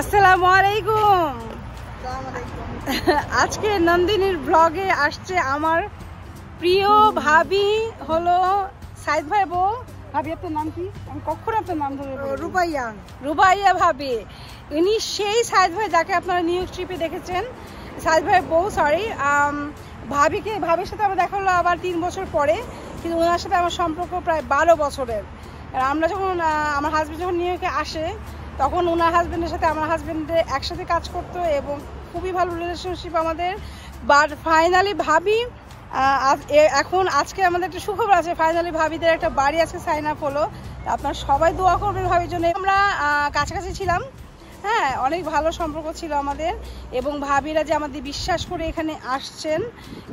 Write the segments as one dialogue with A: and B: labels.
A: আসসালামু আলাইকুম। আজকে নন্দিনীর ব্লগে আসছে আমার প্রিয় ভাবি হলো সাইদ ভাই বউ। ভাবি আপনার নাম কি? আমি কখন আপনার নাম ধরে?
B: রূপাইয়া
A: রুবাইয়া। ভাবি। ইনি সেই সাইদ ভাই যাকে আপনারা নিউ ট্রিপে দেখেছেন। সাইদ ভাই বউ সরি ভাবিকে ভাবির সাথে আমার দেখা হলো আবার তিন বছর পরে কিন্তু ওনার সাথে আমার সম্পর্ক প্রায় বারো বছরের। আর আমরা যখন আমার হাজব্যান্ড যখন নিউ ইয়র্কে আসে তখন ওনার হাজব্যান্ডের সাথে আমার হাজব্যান্ডে একসাথে কাজ করতো এবং খুবই ভালো রিলেশনশিপ আমাদের। বাট ফাইনালি ভাবি এখন আজকে আমাদের একটা সুখবর আছে ফাইনালি ভাবিদের একটা বাড়ি আজকে সাইন আপ হলো। আপনার সবাই দোয়া করবেন ভাবির জন্য। আমরা কাছাকাছি ছিলাম। হ্যাঁ অনেক ভালো সম্পর্ক ছিল আমাদের এবং ভাবিরা যে আমাদের বিশ্বাস করে এখানে আসছেন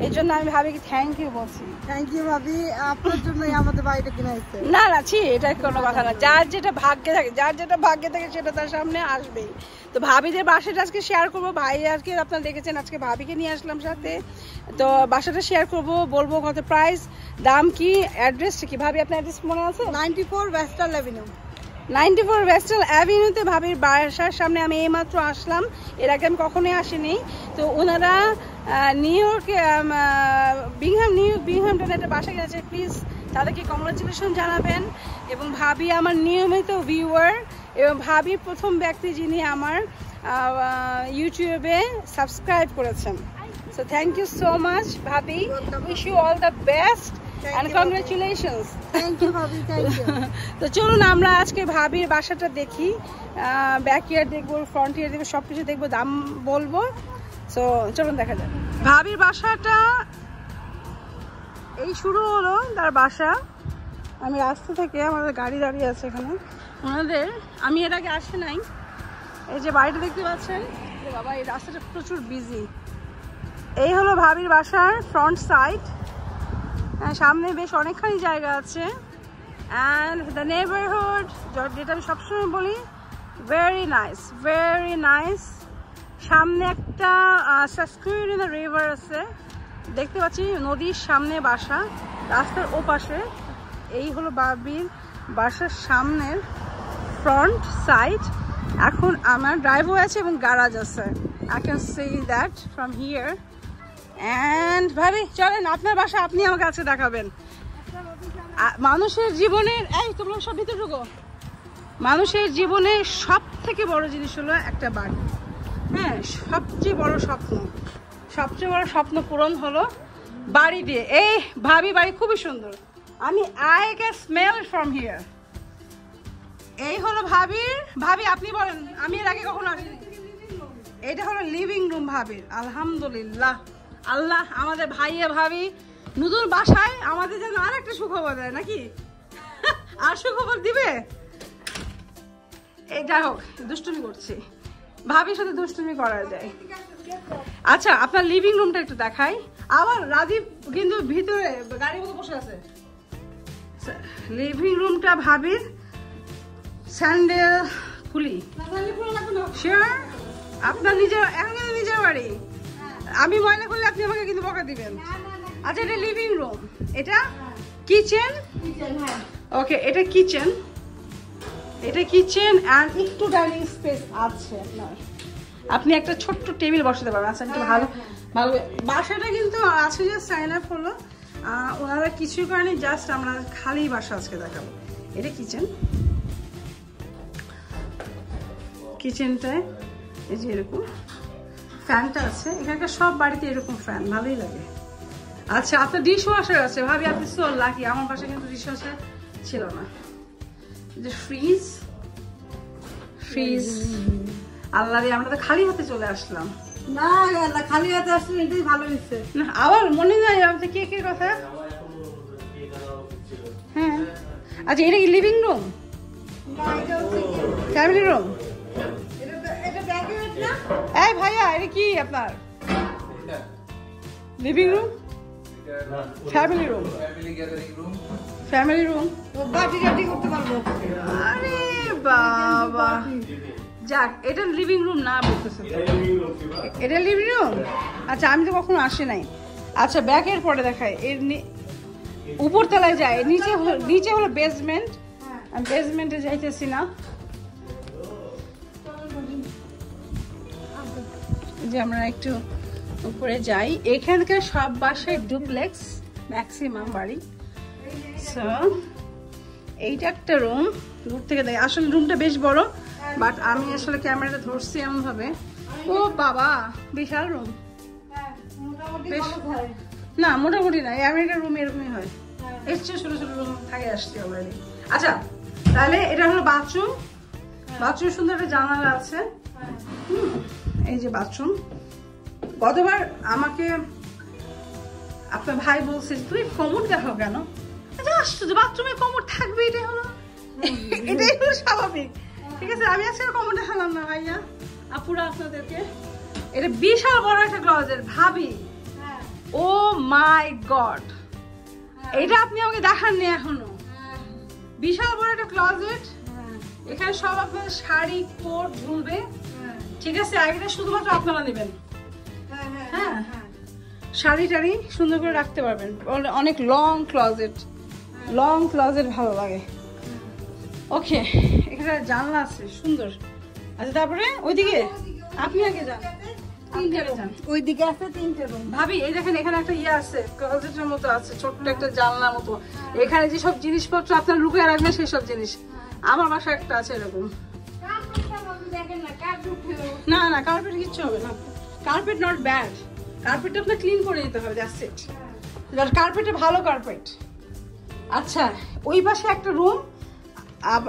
A: এই জন্য আমি ভাবিকে থ্যাংক ইউ বলছি।
B: থ্যাংক ইউ ভাবি। আপনার জন্যই আমাদের বাড়িটা কিনা হয়েছে
A: না না ছি এটা কোনো কথা না। যার যেটা ভাগ্যে থাকে যার যেটা ভাগ্যে থাকে সেটা তার সামনে আসবেই। তো ভাবিদের বাসাটা আজকে শেয়ার করব। ভাই আজকে আপনারা দেখেছেন আজকে ভাবিকে নিয়ে আসলাম সাথে। তো বাসাটা শেয়ার করব বলব কত প্রাইস দাম কি অ্যাড্রেস কি? ভাবি আপনার অ্যাড্রেস মনে আছে?
B: Ninety four western avenue
A: ninety four western অ্যাভিনিউতে ভাবির বাসার সামনে আমি এইমাত্র আসলাম। এর আগে আমি কখনোই আসিনি। তো ওনারা নিউ ইয়র্কে বিংহাম নিউ বিংহামটনে একটা বাসা গেছে। প্লিজ তাদেরকে কংগ্রাচুলেশন জানাবেন। এবং ভাবি আমার নিয়মিত ভিউয়ার এবং ভাবি প্রথম ব্যক্তি যিনি আমার ইউটিউবে সাবস্ক্রাইব করেছেন। So thank you so much ভাবি। Wish you all the best and. Congratulations
B: thank you ভাবি থ্যাংক ইউ
A: তো চলুন আমরা আজকে ভাবির বাসাটা দেখি। ব্যাক ইয়ার দেখব ফ্রন্ট ইয়ার দেখব সব কিছু দেখব দাম বলব। সো চলুন দেখা যাক। ভাবির বাসাটা এই শুরু হলো তার বাসা। আমি রাস্তা থেকে আমাদের গাড়ি দাঁড়িয়ে আছে এখানে। ওনাদের আমি এর আগে আসি নাই। এই যে বাড়িটা দেখতে পাচ্ছেন? বাবা এই রাস্তাটা প্রচুর বিজি এই হলো ভাবির বাসার ফ্রন্ট সাইড সামনে বেশ অনেকখানি জায়গা আছে। অ্যান্ড দ্য নেবারহুড যেটা আমি সবসময় বলি ভেরি নাইস ভেরি নাইস সামনে একটা দ্য রিভার আছে। দেখতে পাচ্ছি নদীর সামনে বাসা, রাস্তার ওপাশে। এই হলো বাবির বাসার সামনের ফ্রন্ট সাইড এখন আমার ড্রাইভওয়ে আছে এবং গ্যারাজ আছে। I can see that from here and ভাবি, চলেন, আপনার বাসা আপনি আমাকে আজকে দেখাবেন। মানুষের জীবনের এই, তোমরা সব ভিতরে ঢুকো। মানুষের জীবনে সব থেকে বড় জিনিস হলো একটা বাড়ি। হ্যাঁ সবচেয়ে বড় স্বপ্ন। সবচেয়ে বড় স্বপ্ন পূরণ হলো বাড়ি দিয়ে। এই, ভাবি, বাড়ি খুবই সুন্দর। আমি I can smell from here এই হলো ভাবির ভাবি, আপনি বলেন, আমি এর আগে কখনো আসিনি। এটা হলো লিভিং রুম ভাবির। আলহামদুলিল্লাহ। আল্লাহ আমাদের ভাইয়ে ভাবি নতুন বাসায় আমাদের যেন আর একটা সুখবর দেয় নাকি? আর সুখবর দিবে? এই যাই হোক দুষ্টুমি করছি। ভাবির সাথে দুষ্টুমি করা যায়। আচ্ছা আপনার লিভিং রুমটা একটু দেখাই। আবার রাজীব কিন্তু ভিতরে গাড়ির মতো বসে আছে। লিভিং রুমটা ভাবির স্যান্ডেল খুলি। আপনার নিজের আমি ময়লা করলে আপনি আমাকে কিন্তু বকা দিবেন। আচ্ছা এটা লিভিং রুম এটা কিচেন ওকে এটা কিচেন এটা কিচেন অ্যান্ড একটু ডাইনিং স্পেস আছে আপনার। আপনি একটা ছোট্ট টেবিল বসাতে পারবেন। আচ্ছা একটু ভালো ভালো বাসাটা কিন্তু আছে যে সাইন আপ হলো ওনারা কিছু কারণে জাস্ট আমরা খালি বাসা আজকে দেখাবো। এটা কিচেন কিচেনটায় এই যে এরকম। ফ্যানটা আছে। এখানকার সব বাড়িতে এরকম ফ্যান ভালোই লাগে। আচ্ছা আপনার ডিশ ওয়াশার আছে। ভাবি আপনি সো লাকি আমার পাশে কিন্তু ডিশ ওয়াশার ছিল না। যে ফ্রিজ ফ্রিজ আল্লাহ রে আমরা তো খালি হাতে চলে আসলাম।
B: না না খালি হাতে আসলে এটাই ভালো হয়েছে।
A: না আবার মনে নাই আমাদের কে কে কথা? হ্যাঁ। আচ্ছা এটা কি লিভিং রুম? ফ্যামিলি রুম
B: এটা এটা
A: এই ভাইয়া এটা কি আপনার? Living room family room family room
B: তো বাটি টাটি করতে পারব
A: আরে বাবা। যাক এটা লিভিং রুম না বলতেছে। এটা লিভিং রুম আচ্ছা আমি তো কখনো আসি নাই। আচ্ছা ব্যাকের পরে দেখায় এর নি- উপর তলায় যায়। নিচে হলো- নিচে হলো বেসমেন্ট আমি বেসমেন্টে যাইতেছি না। যে আমরা একটু উপরে যাই। এখানকার সব বাসায় ডুপ্লেক্স ম্যাক্সিমাম বাড়ি। সো এইটা একটা রুম দূর থেকে দেখ আসলে রুমটা বেশ বড় বাট আমি আসলে ক্যামেরাটা ধরছি এমন ভাবে ও বাবা বিশাল রুম বেশ না মোটামুটি না আমেরিকার রুম এরকমই হয়। এর চেয়ে ছোট ছোট রুম থাকে আসছি অলরেডি আচ্ছা তাহলে এটা হলো বাথরুম বাথরুম সুন্দর একটা জানালা আছে। হুম, এই যে বাথরুম। গতবার আমাকে আপনার ভাই বলছে তুই কমোড দেখো কেন? আচ্ছা আশ্চর্য বাথরুমে কমোড থাকবে এটাই হলো এটাই হলো স্বাভাবিক। ঠিক আছে আমি আজকে কমোড দেখালাম না ভাইয়া। আপুরা আপনাদেরকে। এটা বিশাল বড় একটা ক্লজেট ভাবি। Oh my God. এটা আপনি আমাকে দেখাননি এখনও। বিশাল বড় একটা ক্লজেট এখানে সব আপনার শাড়ি কোট ঝুলবে ঠিক আছে এটা শুধুমাত্র আপনারা নেবেন। হ্যাঁ শাড়ি টাড়ি সুন্দর করে রাখতে পারবেন। অনেক লং ক্লজেট লং ক্লজেট ভালো লাগে। ওকে এখানে জানলা আছে সুন্দর। আচ্ছা তারপরে ওইদিকে? আপনি আগে যান। আগে
B: ওইদিকে আছে তিনটে রুম
A: ভাবি এই দেখেন এখানে একটা ইয়ে আছে ক্লোজেটের মতো আছে ছোট্ট একটা জানলার মতো। এখানে যে সব জিনিসপত্র আপনার লুকিয়ে রাখবেন সেই সব জিনিস আমার বাসা একটা আছে এরকম। না না কার্পেট কিচ্ছু হবে না। কার্পেট নট ব্যাড কার্পেটটা আপনার ক্লিন করে দিতে হবে দ্যাটস ইট এবার কার্পেটে ভালো কার্পেট আচ্ছা ওই পাশে একটা রুম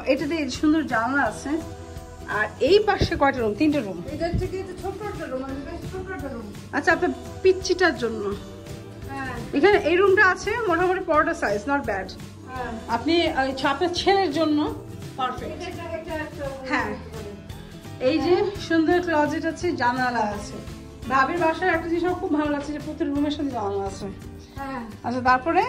A: এটাতে সুন্দর জানলা আছে আর এই পাশে কয়টা রুম তিনটে রুম আচ্ছা আপনার পিচ্চিটার জন্য।
B: হ্যাঁ।
A: এখানে এই রুমটা আছে মোটামুটি পরোটা সাইজ নট ব্যাড আপনি আপনার ছেলের জন্য পারফেক্ট হ্যাঁ। এই যে সুন্দর ক্লজেট আছে জানালা আছে। ভাবির বাসার একটা জিনিস আমার খুব ভালো লাগছে যে প্রতি রুমের সাথে জানালা আছে।
B: হ্যাঁ।
A: আচ্ছা তারপরে?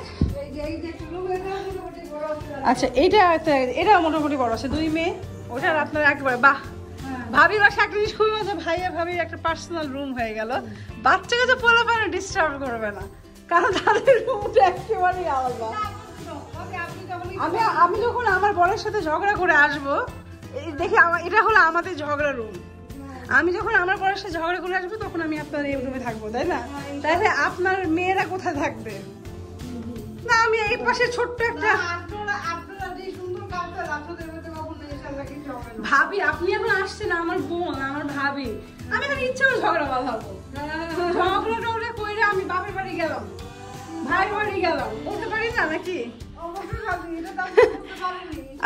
B: এটা
A: আচ্ছা এটা মোটামুটি বড় আছে দুই মেয়ে। ওটার আপনার একবারে বাহ!
B: হ্যাঁ।
A: ভাবির বাসা একটা জিনিস খুবই মজা ভাইয়া ভাবির একটা পার্সোনাল রুম হয়ে গেল। বাচ্চাকে ডিস্টার্ব করবে না। কারণ তাদের রুমটা একেবারেই আলাদা। আমি আমি যখন আমার বরের সাথে ঝগড়া করে আসব দেখি আমা- এটা হলো আমাদের ঝগড়া রুম আমি যখন আমার বরের সাথে ঝগড়া করে আসব তখন আমি আপনার এই রুমে থাকব তাই না? তাহলে আপনার মেয়েরা কোথায় থাকবে? না আমি এই পাশে ছোট্ট একটা ভাবি আপনি এখন আসছেন আমার বোন আমার ভাবি। আমি এখন ইচ্ছা করে ঝগড়া বাঁধাবো ঝগড়া টগড়া কইরা আমি বাপের বাড়ি গেলাম। ভাই বাড়ি গেলাম। বলতে পারি না নাকি?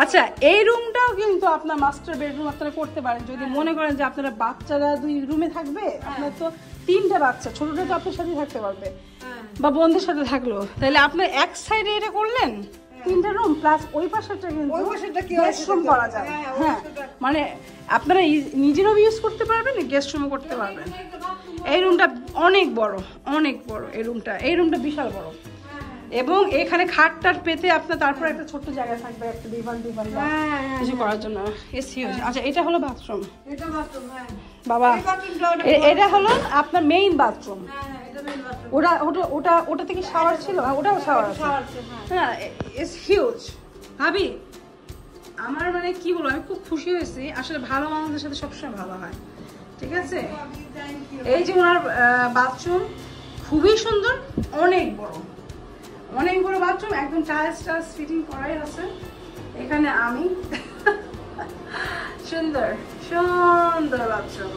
A: আচ্ছা এই রুমটাও কিন্তু আপনার মাস্টার বেডরুম আপনারা করতে পারেন। যদি মনে করেন যে আপনারা বাচ্চারা দুই রুমে থাকবে আপনার তো তিনটা বাচ্চা ছোটটা তো আপনার সাথে থাকতে পারবে।
B: হ্যাঁ।
A: বা বন্ধুর সাথে থাকল। তাহলে আপনার এক সাইডে এটা করলেন তিনটা রুম প্লাস ওই পাশেরটা কিন্তু
B: ওই পাশেরটা কি
A: গেস্ট রুম করা যায়
B: হ্যাঁ,
A: হ্যাঁ। মানে আপনারা নিজেরাও ইউজ করতে পারবেন গেস্ট রুমও করতে পারবেন। এই রুমটা অনেক বড় অনেক বড় এই রুমটা এই রুমটা বিশাল বড়। এবং এখানে খাটটার পেতে আপনার তারপর একটা ছোট্ট জায়গা থাকবে একটা দিবান দিবান বা
B: হ্যাঁ, হ্যাঁ,
A: কিছু করার জন্য। এস হিউজ আচ্ছা এটা হলো বাথরুম
B: এটা বাথরুম হ্যাঁ।
A: বাবা এটা হলো আপনার মেইন বাথরুম
B: হ্যাঁ হ্যাঁ
A: ওটা ওটা ওটা ওটা থেকে শাওয়ার ছিল? হ্যাঁ, ওটাও শাওয়ার
B: হ্যাঁ।
A: হ্যাঁ ইটস হিউজ ভাবি আমার মানে কি বলব আমি খুব খুশি হয়েছি। আসলে ভালো মানুষদের সাথে সবসময় ভালো হয়। ঠিক আছে? এই যে ওনার বাথরুম খুবই সুন্দর অনেক বড়। অনেক বড় বাথরুম একদম টাইলস টাইলস ফিটিং করাই আছে। এখানে আমি। সুন্দর সুন্দর বাথরুম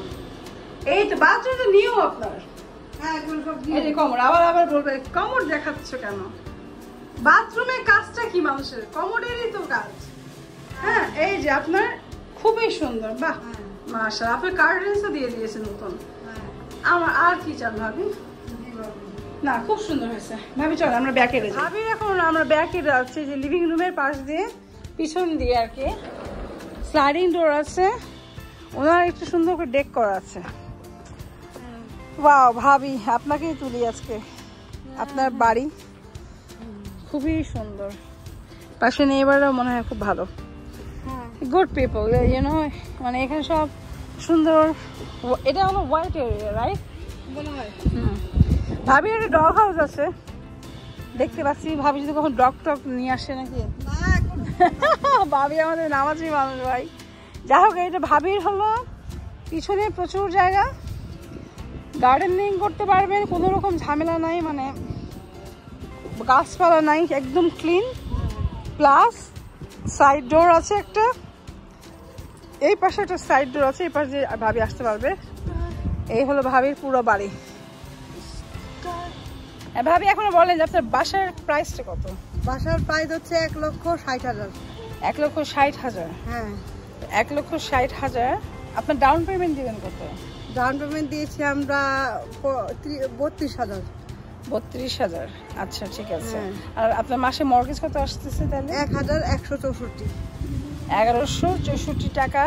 A: এই তো বাথরুম তো নিউ আপনার।
B: হ্যাঁ
A: কমর আবার আবার বলবে কমর দেখাচ্ছ কেন? বাথরুমের কাজটা কি মানুষের? তো কাজ। হ্যাঁ এই যে আপনার। খুবই সুন্দর বাহ।
B: হ্যাঁ।
A: আপনার দিয়ে দিয়েছে নতুন।
B: হ্যাঁ।
A: আমার আর কি চান ভাবি? না খুব সুন্দর হয়েছে। ভাবি চল আমরা ব্যাকে ভাবি এখন আমরা ব্যাকে যাচ্ছি যে লিভিং রুমের পাশ দিয়ে। পিছন দিয়ে আর কি। স্লাইডিং ডোর আছে। ওনার একটু সুন্দর করে ডেক করা আছে। ওয়াও ভাবি আপনাকেই তুলি আজকে। আপনার বাড়ি। খুবই সুন্দর। পাশে নেইবারও মনে হয় খুব ভালো। গুড পিপল ইউনো মানে এখানে সব সুন্দর এটা হলো হোয়াইট এরিয়া রাইট
B: মনে হয়।
A: ভাবি, একটা ডগ হাউস আছে। দেখতে পাচ্ছি, ভাবি যদি কখন ডগ টগ নিয়ে আসে নাকি? ভাবি আমাদের নামাজি মানুষ ভাই। যাই হোক এটা ভাবির হলো, পিছনে প্রচুর জায়গা। গার্ডেনিং করতে পারবেন, কোনো রকম ঝামেলা নাই মানে গাছপালা নাই, একদম ক্লিন প্লাস সাইড ডোর আছে একটা। এই পাশে একটা সাইড ডোর আছে, এই পাশে ভাবি আসতে পারবে। এই হলো ভাবির পুরো বাড়ি। ভাবি এখনও বলেন যে আপনার বাসার প্রাইসটা কত?
B: বাসার প্রাইস হচ্ছে এক লক্ষ ষাট হাজার।
A: এক লক্ষ ষাট হাজার?
B: হ্যাঁ।
A: এক লক্ষ ষাট হাজার। আপনার ডাউন পেমেন্ট দিবেন কত?
B: ডাউন পেমেন্ট দিয়েছি আমরা বত্রিশ হাজার।
A: বত্রিশ হাজার। আচ্ছা ঠিক আছে।
B: হ্যাঁ।
A: আর আপনার মাসে মর্গেজ কত আসতেছে তাহলে?
B: এক হাজার একশো চৌষট্টি।
A: এগারোশো চৌষট্টি টাকা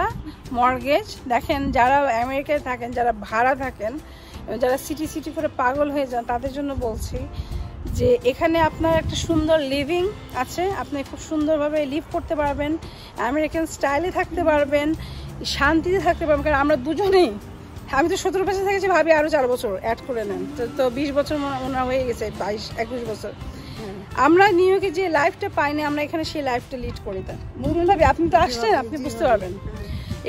A: মর্গেজ দেখেন যারা আমেরিকায় থাকেন যারা ভাড়া থাকেন যারা সিটি সিটি করে পাগল হয়ে যান, তাদের জন্য বলছি যে এখানে আপনার একটা সুন্দর লিভিং আছে। আপনি খুব সুন্দরভাবে লিভ করতে পারবেন আমেরিকান স্টাইলে থাকতে পারবেন, শান্তিতে থাকতে পারবেন। কারণ আমরা দুজনেই, আমি তো সতেরো বছর থেকেছি, ভাবি আরও চার বছর অ্যাড করে নেন। তো তো বিশ বছর মনে হয়ে গেছে, বাইশ, একুশ বছর। আমরা নিউ ইয়র্কে যে লাইফটা পাইনি, আমরা এখানে সেই লাইফটা লিড করি তা বুঝলেন ভাবি, আপনি তো আসছেন, আপনি বুঝতে পারবেন।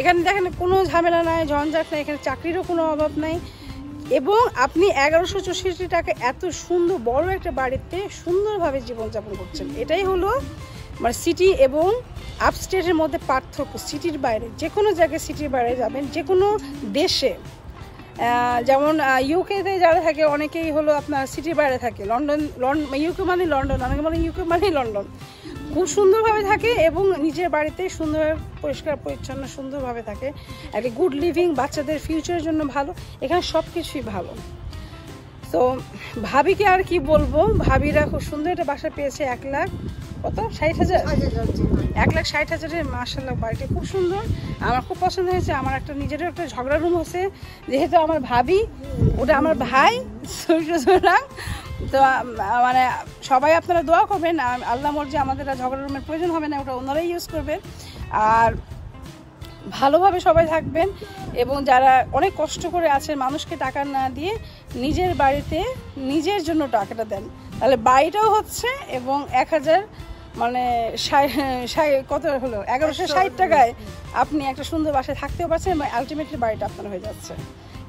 A: এখানে দেখেন কোনো ঝামেলা নাই, ঝঞ্ঝাট নাই, এখানে চাকরিরও কোনো অভাব নাই। এবং আপনি এগারোশো চৌষট্টি টাকা এত সুন্দর, বড় একটা বাড়িতে সুন্দরভাবে জীবনযাপন করছেন। এটাই হলো মানে সিটি এবং আপস্টেটের মধ্যে পার্থক্য সিটির বাইরে। যে কোনো জায়গায় সিটির বাইরে যাবেন যে কোনো দেশে যেমন ইউকেতে যারা থাকে, অনেকেই হলো আপনার সিটির বাইরে থাকে। লন্ডন ইউকে মানে লন্ডন অনেকে মানে ইউকে মানে লন্ডন। খুব সুন্দরভাবে থাকে এবং নিজের বাড়িতে সুন্দর পরিষ্কার পরিচ্ছন্ন সুন্দরভাবে থাকে। একটা গুড লিভিং বাচ্চাদের ফিউচারের জন্য ভালো এখানে সব কিছুই ভালো। তো ভাবিকে আর কি বলব? ভাবিরা খুব সুন্দর একটা বাসা পেয়েছে এক লাখ কত? ষাট হাজার? এক লাখ ষাট হাজারের মার্শাল্লাহ বাড়িটা খুব সুন্দর। আমার খুব পছন্দ হয়েছে আমার একটা নিজেরও একটা ঝগড়া রুম আছে। যেহেতু আমার ভাবি ওটা আমার ভাই সুতরাং তো মানে সবাই আপনারা দোয়া করবেন আল্লাহ মর্জি আমাদের ঝগড়া রুমের প্রয়োজন হবে না ওটা ওনারাই ইউজ করবেন। আর ভালোভাবে সবাই থাকবেন এবং যারা অনেক কষ্ট করে আছেন মানুষকে টাকা না দিয়ে নিজের বাড়িতে নিজের জন্য টাকাটা দেন। তাহলে বাড়িটাও হচ্ছে এবং এক হাজার মানে কত হলো? এগারোশো ষাট টাকায় আপনি একটা সুন্দর বাসায় থাকতেও পারছেন এবং আলটিমেটলি বাড়িটা আপনার হয়ে যাচ্ছে।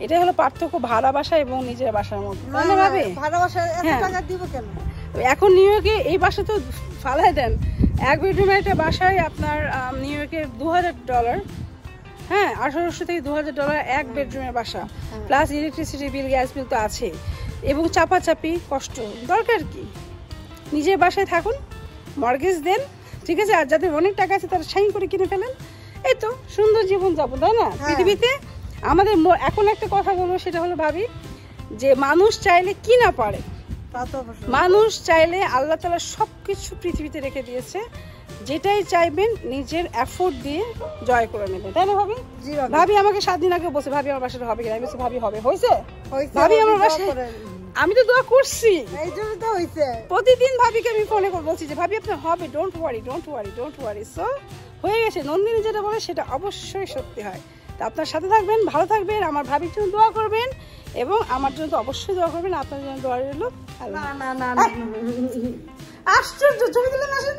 A: এটাই হলো পার্থক্য ভাড়া বাসা এবং নিজের বাসার মধ্যে। তাই না ভাবি?
B: ভাড়া বাসা এত
A: হ্যাঁ।
B: টাকা দিব কেন?
A: এখন নিউ ইয়র্কে এই বাসা তো ফালাই দেন। এক বেডরুমের একটা বাসায় আপনার নিউ ইয়র্কে দু হাজার ডলার হ্যাঁ আঠারোশো থেকে দু হাজার ডলার এক বেডরুমের বাসা। Plus electricity bill gas bill তো আছে। এবং চাপাচাপি কষ্ট। দরকার কি? নিজের বাসায় থাকুন মর্গেজ দেন ঠিক আছে? আর যাদের অনেক টাকা আছে তারা সাইন করে কিনে ফেলেন। এই তো সুন্দর জীবন যাপন তাই না?
B: হ্যাঁ।
A: পৃথিবীতে আমাদের এখন একটা কথা বলব সেটা হলো ভাবি যে মানুষ চাইলে কি না পারে? মানুষ চাইলে আল্লাহ তালা সব কিছু পৃথিবীতে রেখে দিয়েছে যেটাই চাইবেন নিজের এফোর্ট দিয়ে জয় করে নেবেন। তাই না ভাবি?
B: ভাবি।
A: আমাকে সাত দিন আগে বসে ভাবি আমার বাসাটা হবে কিনা? আমি ভাবি হবে। হয়েছে? ভাবি আমার বাসায় আমি তো দোয়া করছি।
B: এই জন্য তো হইছে
A: প্রতিদিন ভাবিকে আমি ফোনে করে বলছি যে ভাবি আপনার হবে don't worry don't worry don't worry so হয়ে গেছে। নন্দিনী যেটা বলে সেটা অবশ্যই সত্যি হয়। তা আপনার সাথে থাকবেন ভালো থাকবেন আমার ভাবির জন্য দোয়া করবেন এবং আমার জন্য তো অবশ্যই দোয়া করবেন আপনার জন্য দোয়া রইল
B: না না না না
A: আশ্চর্য ছবি তুলে আসেন